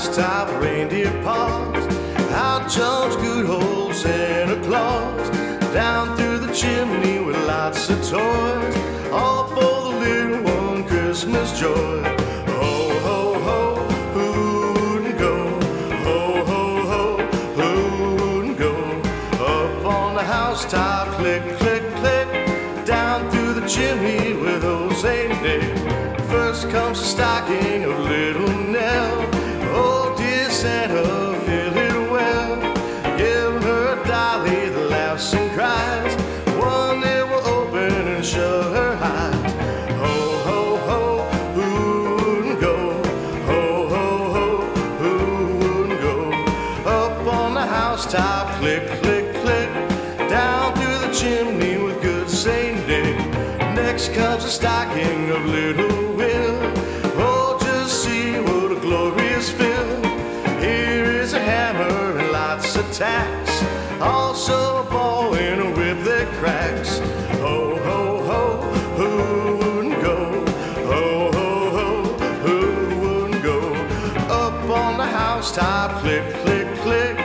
housetop, reindeer pause. Out jumps good old Santa Claus. Down through the chimney with lots of toys. All for the little one Christmas joy. Ho, ho, ho, wouldn't go? Ho, ho, ho, wouldn't go? Up on the housetop, click, click, click. Down through the chimney with Saint Nick. First comes the stocking of little Santa, it well. Give her a dolly that laughs and cries. One that will open and shut her eyes. Ho, ho, ho, who wouldn't go? Ho, ho, ho, who wouldn't go? Up on the housetop, click, click, click. Down through the chimney with good Saint Nick. Next comes the stocking of little Will. Is a hammer and lots of tacks. Also a ball and a whip that cracks. Ho, ho, ho, who wouldn't go? Ho, ho, ho, who wouldn't go? Up on the housetop, click, click, click,